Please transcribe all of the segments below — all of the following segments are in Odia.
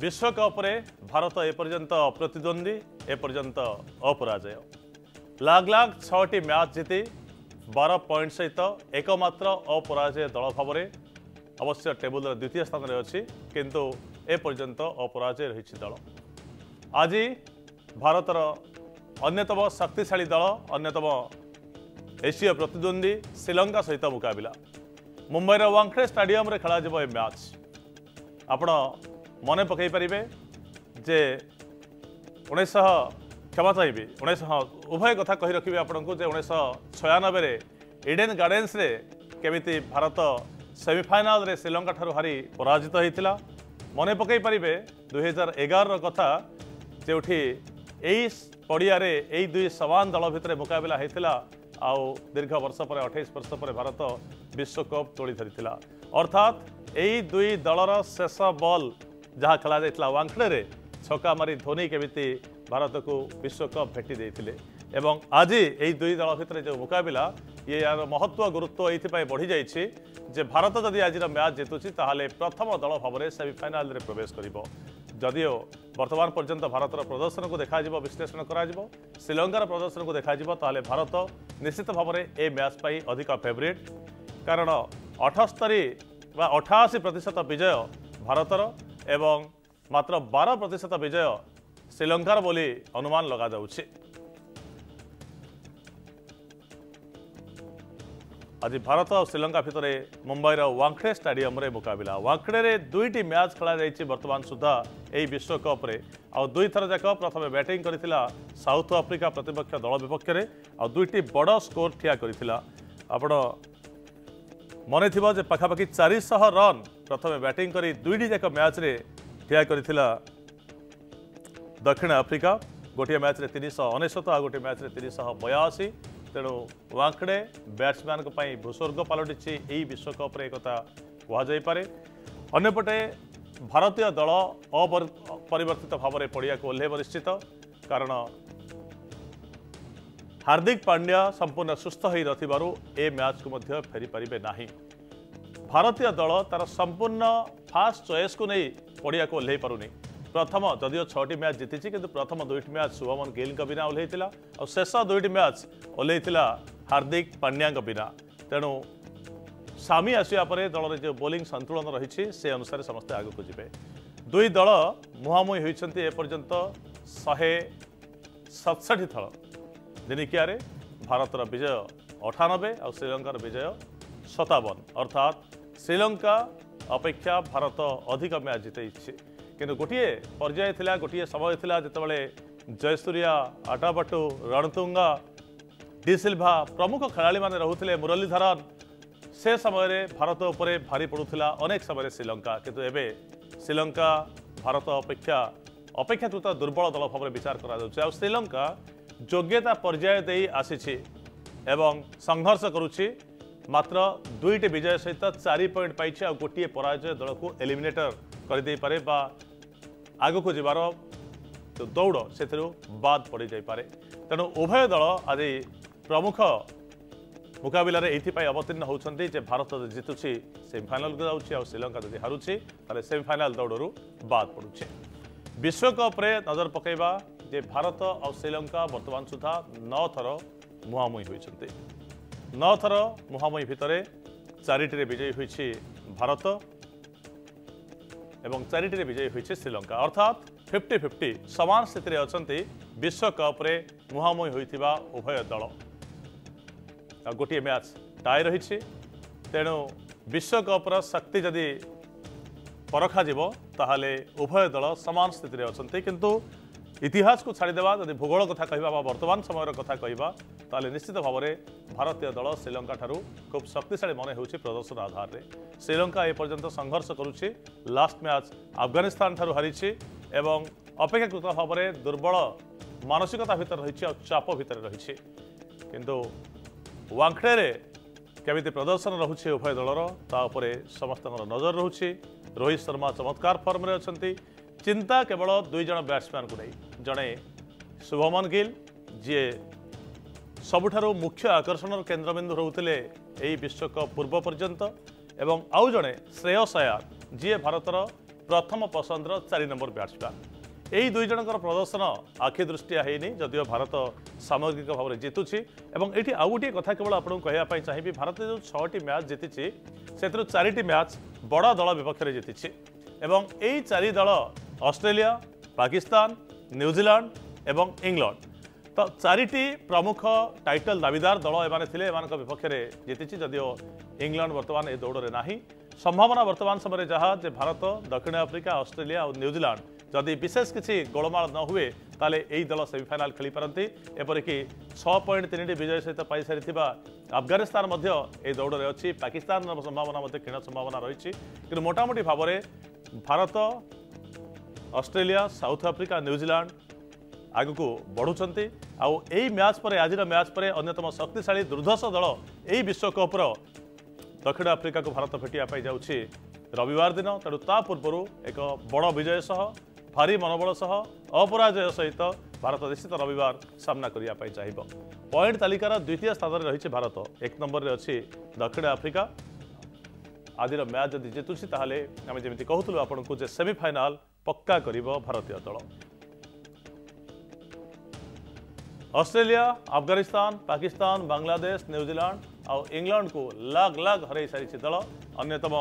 ବିଶ୍ୱକପ୍ରେ ଭାରତ ଏପର୍ଯ୍ୟନ୍ତ ଅପ୍ରତିଦ୍ୱନ୍ଦ୍ୱୀ ଏପର୍ଯ୍ୟନ୍ତ ଅପରାଜୟ। ଲାଗ ଲାଗ ଛଅଟି ମ୍ୟାଚ୍ ଜିତି ବାର ପଏଣ୍ଟ ସହିତ ଏକମାତ୍ର ଅପରାଜୟ ଦଳ ଭାବରେ ଅବଶ୍ୟ ଟେବୁଲର ଦ୍ୱିତୀୟ ସ୍ଥାନରେ ଅଛି କିନ୍ତୁ ଏପର୍ଯ୍ୟନ୍ତ ଅପରାଜୟ ରହିଛି ଦଳ। ଆଜି ଭାରତର ଅନ୍ୟତମ ଶକ୍ତିଶାଳୀ ଦଳ ଅନ୍ୟତମ ଏସୀୟ ପ୍ରତିଦ୍ୱନ୍ଦ୍ୱୀ ଶ୍ରୀଲଙ୍କା ସହିତ ମୁକାବିଲା। ମୁମ୍ବାଇର ୱାଙ୍ଗଖେଡେ ଷ୍ଟାଡିୟମରେ ଖେଳାଯିବ ଏ ମ୍ୟାଚ୍। ଆପଣ ମନେ ପକାଇ ପାରିବେ ଯେ ଉଣେଇଶହ କ୍ଷମା ଚାହିଁବି ଉଣେଇଶହ ଉଭୟ କଥା କହି ରଖିବି ଆପଣଙ୍କୁ ଯେ ଉଣେଇଶହ ଛୟାନବେରେ ଇଡେନ୍ ଗାର୍ଡେନ୍ସରେ କେମିତି ଭାରତ ସେମିଫାଇନାଲରେ ଶ୍ରୀଲଙ୍କାଠାରୁ ହାରି ପରାଜିତ ହୋଇଥିଲା। ମନେ ପକାଇ ପାରିବେ ଦୁଇହଜାର ଏଗାରର କଥା ଯେଉଁଠି ଏହି ପଡ଼ିଆରେ ଏହି ଦୁଇ ସମାନ ଦଳ ଭିତରେ ମୁକାବିଲା ହୋଇଥିଲା ଆଉ ଦୀର୍ଘ ବର୍ଷ ପରେ ଅଠେଇଶ ବର୍ଷ ପରେ ଭାରତ ବିଶ୍ୱକପ୍ ତୋଳି ଧରିଥିଲା। ଅର୍ଥାତ୍ ଏହି ଦୁଇ ଦଳର ଶେଷ ବଲ୍ ଯାହା ଖେଳାଯାଇଥିଲା ୱାଙ୍ଗଖେଡ଼େରେ ଛକା ମାରି ଧୋନି କେମିତି ଭାରତକୁ ବିଶ୍ୱକପ୍ ଭେଟି ଦେଇଥିଲେ। ଏବଂ ଆଜି ଏହି ଦୁଇ ଦଳ ଭିତରେ ଯେଉଁ ମୁକାବିଲା ଇଏ ଏହାର ମହତ୍ତ୍ୱ ଗୁରୁତ୍ୱ ଏଇଥିପାଇଁ ବଢ଼ିଯାଇଛି ଯେ ଭାରତ ଯଦି ଆଜିର ମ୍ୟାଚ୍ ଜିତୁଛି ତାହେଲେ ପ୍ରଥମ ଦଳ ଭାବରେ ସେମିଫାଇନାଲରେ ପ୍ରବେଶ କରିବ। ଯଦିଓ ବର୍ତ୍ତମାନ ପର୍ଯ୍ୟନ୍ତ ଭାରତର ପ୍ରଦର୍ଶନକୁ ଦେଖାଯିବ ବିଶ୍ଳେଷଣ କରାଯିବ ଶ୍ରୀଲଙ୍କାର ପ୍ରଦର୍ଶନକୁ ଦେଖାଯିବ ତାହେଲେ ଭାରତ ନିଶ୍ଚିତ ଭାବରେ ଏ ମ୍ୟାଚ୍ ପାଇଁ ଅଧିକ ଫେଭରିଟ୍। କାରଣ ଅଠସ୍ତରୀ ବା ଅଠାଅଶୀ ପ୍ରତିଶତ ବିଜୟ ଭାରତର ଏବଂ ମାତ୍ର ବାର ପ୍ରତିଶତ ବିଜୟ ଶ୍ରୀଲଙ୍କାର ବୋଲି ଅନୁମାନ ଲଗାଯାଉଛି ଆଜି ଭାରତ ଆଉ ଶ୍ରୀଲଙ୍କା ଭିତରେ ମୁମ୍ବାଇର ୱାଙ୍ଗଖେଡେ ଷ୍ଟାଡିୟମରେ ମୁକାବିଲା ୱାଙ୍ଗଖେଡେରେ ଦୁଇଟି ମ୍ୟାଚ୍ ଖେଳାଯାଇଛି ବର୍ତ୍ତମାନ ସୁଦ୍ଧା ଏହି ବିଶ୍ୱକପ୍ରେ ଆଉ ଦୁଇଥର ଯାକ ପ୍ରଥମେ ବ୍ୟାଟିଂ କରିଥିଲା ସାଉଥ ଆଫ୍ରିକା ପ୍ରତିପକ୍ଷ ଦଳ ବିପକ୍ଷରେ। ଆଉ ଦୁଇଟି ବଡ଼ ସ୍କୋର ଠିଆ କରିଥିଲା। ଆପଣ ମନେ ଥିବ ଯେ ପାଖାପାଖି ଚାରିଶହ ରନ୍ ପ୍ରଥମେ ବ୍ୟାଟିଂ କରି ଦୁଇଟି ଯାକ ମ୍ୟାଚ୍ରେ ଠିଆ କରିଥିଲା ଦକ୍ଷିଣ ଆଫ୍ରିକା। ଗୋଟିଏ ମ୍ୟାଚ୍ରେ ତିନିଶହ ଅନେଶ୍ୱତ ଆଉ ଗୋଟିଏ ମ୍ୟାଚ୍ରେ ତିନିଶହ ବୟାଅଶୀ। ତେଣୁ ୱାଙ୍ଗଖେଡେ ବ୍ୟାଟ୍ସମ୍ୟାନଙ୍କ ପାଇଁ ଭୂସ୍ୱର୍ଗ ପାଲଟିଛି ଏହି ବିଶ୍ୱକପ୍ରେ ଏକଥା କୁହାଯାଇପାରେ। ଅନ୍ୟପଟେ ଭାରତୀୟ ଦଳ ଅପରିବର୍ତ୍ତିତ ଭାବରେ ପଡ଼ିଆକୁ ଓହ୍ଲାଇବ ନିଶ୍ଚିତ କାରଣ ହାର୍ଦ୍ଦିକ ପାଣ୍ଡ୍ୟା ସମ୍ପୂର୍ଣ୍ଣ ସୁସ୍ଥ ହୋଇନଥିବାରୁ ଏ ମ୍ୟାଚ୍କୁ ମଧ୍ୟ ଫେରିପାରିବେ ନାହିଁ। ଭାରତୀୟ ଦଳ ତାର ସମ୍ପୂର୍ଣ୍ଣ ଫାଷ୍ଟ ଚଏସ୍କୁ ନେଇ ପଡ଼ିଆକୁ ଓହ୍ଲାଇ ପାରୁନି ପ୍ରଥମ ଯଦିଓ ଛଅଟି ମ୍ୟାଚ୍ ଜିତିଛି କିନ୍ତୁ ପ୍ରଥମ ଦୁଇଟି ମ୍ୟାଚ୍ ଶୁଭମନ ଗିଲ୍ଙ୍କ ବିନା ଓହ୍ଲାଇଥିଲା ଆଉ ଶେଷ ଦୁଇଟି ମ୍ୟାଚ୍ ଓହ୍ଲାଇଥିଲା ହାର୍ଦ୍ଦିକ ପାଣ୍ଡ୍ୟାଙ୍କ ବିନା ତେଣୁ ସାମି ଆସିବା ପରେ ଦଳରେ ଯେଉଁ ବୋଲିଂ ସନ୍ତୁଳନ ରହିଛି ସେ ଅନୁସାରେ ସମସ୍ତେ ଆଗକୁ ଯିବେ ଦୁଇ ଦଳ ମୁହାଁମୁହିଁ ହୋଇଛନ୍ତି ଏପର୍ଯ୍ୟନ୍ତ ଶହେ ସତଷଠି ଥଳ ଦିନିକିଆରେ ଭାରତର ବିଜୟ ଅଠାନବେ ଆଉ ଶ୍ରୀଲଙ୍କାର ବିଜୟ ସତାବନ ଅର୍ଥାତ୍ ଶ୍ରୀଲଙ୍କା ଅପେକ୍ଷା ଭାରତ ଅଧିକ ମ୍ୟାଚ୍ ଜିତେଇଛି। କିନ୍ତୁ ଗୋଟିଏ ପର୍ଯ୍ୟାୟ ଥିଲା ଗୋଟିଏ ସମୟ ଥିଲା ଯେତେବେଳେ ଜୟସୂର୍ୟା ଆଟାବାଟୁ ରଣତୁଙ୍ଗା ଡି ସିଲ୍ଭା ପ୍ରମୁଖ ଖେଳାଳିମାନେ ରହୁଥିଲେ ମୁରଲୀଧରନ। ସେ ସମୟରେ ଭାରତ ଉପରେ ଭାରି ପଡ଼ୁଥିଲା ଅନେକ ସମୟରେ ଶ୍ରୀଲଙ୍କା। କିନ୍ତୁ ଏବେ ଶ୍ରୀଲଙ୍କା ଭାରତ ଅପେକ୍ଷା ଅପେକ୍ଷାକୃତ ଦୁର୍ବଳ ଦଳ ଭାବରେ ବିଚାର କରାଯାଉଛି। ଆଉ ଶ୍ରୀଲଙ୍କା ଯୋଗ୍ୟତା ପର୍ଯ୍ୟାୟ ଦେଇ ଆସିଛି ଏବଂ ସଂଘର୍ଷ କରୁଛି। ମାତ୍ର ଦୁଇଟି ବିଜୟ ସହିତ ଚାରି ପଏଣ୍ଟ ପାଇଛି ଆଉ ଗୋଟିଏ ପରାଜୟ ଦଳକୁ ଏଲିମିନେଟର କରିଦେଇପାରେ ବା ଆଗକୁ ଯିବାର ଯେଉଁ ଦୌଡ଼ ସେଥିରୁ ବାଦ ପଡ଼ିଯାଇପାରେ। ତେଣୁ ଉଭୟ ଦଳ ଆଜି ପ୍ରମୁଖ ମୁକାବିଲାରେ ଏଇଥିପାଇଁ ଅବତୀର୍ଣ୍ଣ ହେଉଛନ୍ତି ଯେ ଭାରତ ଯଦି ଜିତୁଛି ସେମିଫାଇନାଲକୁ ଯାଉଛି ଆଉ ଶ୍ରୀଲଙ୍କା ଯଦି ହାରୁଛି ତାହେଲେ ସେମିଫାଇନାଲ ଦୌଡ଼ରୁ ବାଦ ପଡ଼ୁଛି। ବିଶ୍ୱକପ୍ରେ ନଜର ପକାଇବା ଯେ ଭାରତ ଆଉ ଶ୍ରୀଲଙ୍କା ବର୍ତ୍ତମାନ ସୁଦ୍ଧା ନଅ ଥର ମୁହାଁମୁହିଁ ହୋଇଛନ୍ତି। ନଅ ଥର ମୁହାଁମୁହିଁ ଭିତରେ ଚାରିଟିରେ ବିଜୟୀ ହୋଇଛି ଭାରତ ଏବଂ ଚାରିଟିରେ ବିଜୟୀ ହୋଇଛି ଶ୍ରୀଲଙ୍କା। ଅର୍ଥାତ୍ ଫିଫ୍ଟି ଫିଫ୍ଟି ସମାନ ସ୍ଥିତିରେ ଅଛନ୍ତି ବିଶ୍ୱକପ୍ରେ ମୁହାଁମୁହିଁ ହୋଇଥିବା ଉଭୟ ଦଳ। ଆଉ ଗୋଟିଏ ମ୍ୟାଚ୍ ଟାଏ ରହିଛି। ତେଣୁ ବିଶ୍ୱକପ୍ର ଶକ୍ତି ଯଦି ପରଖାଯିବ ତାହେଲେ ଉଭୟ ଦଳ ସମାନ ସ୍ଥିତିରେ ଅଛନ୍ତି। କିନ୍ତୁ ଇତିହାସକୁ ଛାଡ଼ିଦେବା ଯଦି ଭୂଗୋଳ କଥା କହିବା ବା ବର୍ତ୍ତମାନ ସମୟର କଥା କହିବା ତାହେଲେ ନିଶ୍ଚିତ ଭାବରେ ଭାରତୀୟ ଦଳ ଶ୍ରୀଲଙ୍କାଠାରୁ ଖୁବ୍ ଶକ୍ତିଶାଳୀ ମନେ ହେଉଛି ପ୍ରଦର୍ଶନ ଆଧାରରେ। ଶ୍ରୀଲଙ୍କା ଏପର୍ଯ୍ୟନ୍ତ ସଂଘର୍ଷ କରୁଛି ଲାଷ୍ଟ ମ୍ୟାଚ୍ ଆଫଗାନିସ୍ତାନଠାରୁ ହାରିଛି ଏବଂ ଅପେକ୍ଷାକୃତ ଭାବରେ ଦୁର୍ବଳ ମାନସିକତା ଭିତରେ ରହିଛି ଆଉ ଚାପ ଭିତରେ ରହିଛି। କିନ୍ତୁ ୱାଙ୍ଗଖେଡ଼େରେ କେମିତି ପ୍ରଦର୍ଶନ ରହୁଛି ଉଭୟ ଦଳର ତା ଉପରେ ସମସ୍ତଙ୍କର ନଜର ରହୁଛି। ରୋହିତ ଶର୍ମା ଚମତ୍କାର ଫର୍ମରେ ଅଛନ୍ତି। ଚିନ୍ତା କେବଳ ଦୁଇ ଜଣ ବ୍ୟାଟ୍ସମ୍ୟାନଙ୍କୁ ନେଇ। ଜଣେ ଶୁଭମନ ଗିଲ୍ ଯିଏ ସବୁଠାରୁ ମୁଖ୍ୟ ଆକର୍ଷଣର କେନ୍ଦ୍ରବିନ୍ଦୁ ରହୁଥିଲେ ଏହି ବିଶ୍ୱକପ୍ ପୂର୍ବ ପର୍ଯ୍ୟନ୍ତ ଏବଂ ଆଉ ଜଣେ ଶ୍ରେୟସ ଆୟାର ଯିଏ ଭାରତର ପ୍ରଥମ ପସନ୍ଦର ଚାରି ନମ୍ବର ବ୍ୟାଟ୍ସମ୍ୟାନ୍। ଏହି ଦୁଇ ଜଣଙ୍କର ପ୍ରଦର୍ଶନ ଆଖି ଦୃଷ୍ଟିଆ ହେଇନି ଯଦିଓ ଭାରତ ସାମଗ୍ରିକ ଭାବରେ ଜିତୁଛି ଏବଂ ଏଠି ଆଉ ଗୋଟିଏ କଥା କେବଳ ଆପଣଙ୍କୁ କହିବା ପାଇଁ ଚାହିଁବି ଭାରତ ଯେଉଁ ଛଅଟି ମ୍ୟାଚ୍ ଜିତିଛି ସେଥିରୁ ଚାରିଟି ମ୍ୟାଚ୍ ବଡ଼ ଦଳ ବିପକ୍ଷରେ ଜିତିଛି। ଏବଂ ଏହି ଚାରି ଦଳ ଅଷ୍ଟ୍ରେଲିଆ ପାକିସ୍ତାନ ନ୍ୟୁଜିଲାଣ୍ଡ ଏବଂ ଇଂଲଣ୍ଡ। ତ ଚାରିଟି ପ୍ରମୁଖ ଟାଇଟଲ ଦାବିଦାର ଦଳ ଏମାନେ ଥିଲେ ଏମାନଙ୍କ ବିପକ୍ଷରେ ଜିତିଛି ଯଦିଓ ଇଂଲଣ୍ଡ ବର୍ତ୍ତମାନ ଏ ଦୌଡ଼ରେ ନାହିଁ। ସମ୍ଭାବନା ବର୍ତ୍ତମାନ ସମୟରେ ଯାହା ଯେ ଭାରତ ଦକ୍ଷିଣ ଆଫ୍ରିକା ଅଷ୍ଟ୍ରେଲିଆ ଆଉ ନ୍ୟୁଜିଲାଣ୍ଡ ଯଦି ବିଶେଷ କିଛି ଗୋଳମାଳ ନ ହୁଏ ତାହେଲେ ଏହି ଦଳ ସେମିଫାଇନାଲ ଖେଳିପାରନ୍ତି। ଏପରିକି ଛଅ ପଏଣ୍ଟ ତିନିଟି ବିଜୟ ସହିତ ପାଇସାରିଥିବା ଆଫଗାନିସ୍ତାନ ମଧ୍ୟ ଏହି ଦୌଡ଼ରେ ଅଛି। ପାକିସ୍ତାନର ସମ୍ଭାବନା ମଧ୍ୟ କ୍ଷୀଣ ସମ୍ଭାବନା ରହିଛି। କିନ୍ତୁ ମୋଟାମୋଟି ଭାବରେ Bharat Australia South Africa New Zealand ଆଗକୁ ବଢ଼ୁଛନ୍ତି। ଆଉ ଏହି ମ୍ୟାଚ୍ ପରେ ଆଜିର ମ୍ୟାଚ୍ ପରେ ଅନ୍ୟତମ ଶକ୍ତିଶାଳୀ ଦୁର୍ଦ୍ଧର୍ଷ ଦଳ ଏହି ବିଶ୍ୱକପ୍ର ଦକ୍ଷିଣ ଆଫ୍ରିକାକୁ ଭାରତ ଭେଟିବା ପାଇଁ ଯାଉଛି ରବିବାର ଦିନ। ତେଣୁ ତା ପୂର୍ବରୁ ଏକ ବଡ଼ ବିଜୟ ସହ ଭାରି ମନୋବଳ ସହ ଅପରାଜୟ ସହିତ ଭାରତ ନିଶ୍ଚିତ ରବିବାର ସାମ୍ନା କରିବା ପାଇଁ ଚାହିଁବ। ପଏଣ୍ଟ ତାଲିକାର ଦ୍ୱିତୀୟ ସ୍ଥାନରେ ରହିଛି ଭାରତ। ଏକ ନମ୍ବରରେ ଅଛି ଦକ୍ଷିଣ ଆଫ୍ରିକା। ଆଜିର ମ୍ୟାଚ୍ ଯଦି ଜିତୁଛି ତାହେଲେ ଆମେ ଯେମିତି କହୁଥିଲୁ ଆପଣଙ୍କୁ ଯେ ସେମିଫାଇନାଲ ପକ୍କା କରିବ ଭାରତୀୟ ଦଳ। Australia Afghanistan Pakistan Bangladesh New Zealand ଆଉ ଇଂଲଣ୍ଡକୁ ଲାଗ ଲାଗ ହରାଇ ସାରିଛି ଦଳ। ଅନ୍ୟତମ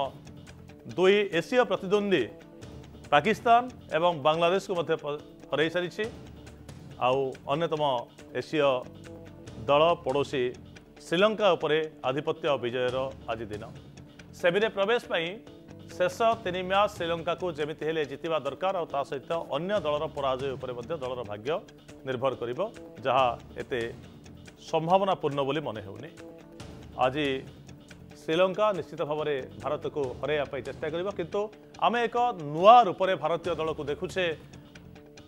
ଦୁଇ ଏସୀୟ ପ୍ରତିଦ୍ୱନ୍ଦ୍ୱୀ ପାକିସ୍ତାନ ଏବଂ ବାଂଲାଦେଶକୁ ମଧ୍ୟ ହରାଇ ସାରିଛି। ଆଉ ଅନ୍ୟତମ ଏସୀୟ ଦଳ ପଡ଼ୋଶୀ ଶ୍ରୀଲଙ୍କା ଉପରେ ଆଧିପତ୍ୟ ବିଜୟର ଆଜି ଦିନ। ସେମିରେ ପ୍ରବେଶ ପାଇଁ ଶେଷ ତିନି ମ୍ୟାଚ୍ ଶ୍ରୀଲଙ୍କାକୁ ଯେମିତି ହେଲେ ଜିତିବା ଦରକାର ଆଉ ତା ସହିତ ଅନ୍ୟ ଦଳର ପରାଜୟ ଉପରେ ମଧ୍ୟ ଦଳର ଭାଗ୍ୟ ନିର୍ଭର କରିବ ଯାହା ଏତେ ସମ୍ଭାବନାପୂର୍ଣ୍ଣ ବୋଲି ମନେ ହେଉନି। ଆଜି ଶ୍ରୀଲଙ୍କା ନିଶ୍ଚିତ ଭାବରେ ଭାରତକୁ ହରାଇବା ପାଇଁ ଚେଷ୍ଟା କରିବ କିନ୍ତୁ ଆମେ ଏକ ନୂଆ ରୂପରେ ଭାରତୀୟ ଦଳକୁ ଦେଖୁଛେ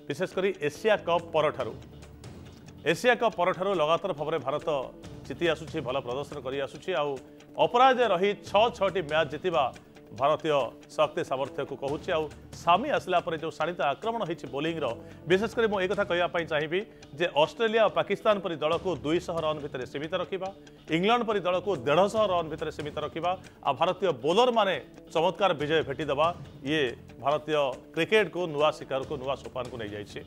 ବିଶେଷ କରି ଏସିଆ କପ୍ ପରଠାରୁ। ଏସିଆ କପ୍ ପରଠାରୁ ଲଗାତାର ଭାବରେ ଭାରତ ଜିତି ଆସୁଛି ଭଲ ପ୍ରଦର୍ଶନ କରି ଆସୁଛି ଆଉ ଅପରାଜୟ ରହି ଛଅ ଛଅଟି ମ୍ୟାଚ୍ ଜିତିବା ଭାରତୀୟ ଶକ୍ତି ସାମର୍ଥ୍ୟକୁ କହୁଛି ଆଉ ସାମି ଆସିଲା ପରେ ଯେଉଁ ଶାଣିତ ଆକ୍ରମଣ ହୋଇଛି ବୋଲିଂର ବିଶେଷ କରି ମୁଁ ଏ କଥା କହିବା ପାଇଁ ଚାହିଁବି ଯେ ଅଷ୍ଟ୍ରେଲିଆ ଓ ପାକିସ୍ତାନ ପରି ଦଳକୁ ଦୁଇଶହ ରନ୍ ଭିତରେ ସୀମିତ ରଖିବା ଇଂଲଣ୍ଡ ପରି ଦଳକୁ ଦେଢ଼ଶହ ରନ୍ ଭିତରେ ସୀମିତ ରଖିବା ଆଉ ଭାରତୀୟ ବୋଲରମାନେ ଚମତ୍କାର ବିଜୟ ଭେଟିଦେବା ଇଏ ଭାରତୀୟ କ୍ରିକେଟକୁ ନୂଆ ଶିକାରକୁ ନୂଆ ସୋପାନକୁ ନେଇଯାଇଛି।